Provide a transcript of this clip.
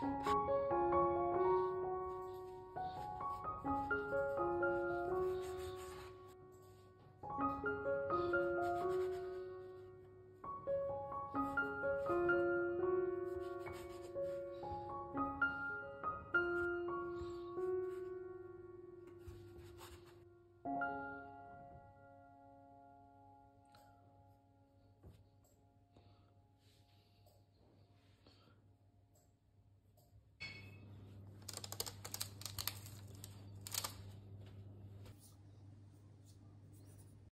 you